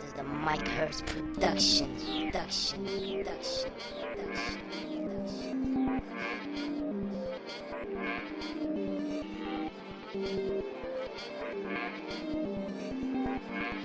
is the Mike Hurst production. Production. Production. Production. Thank you.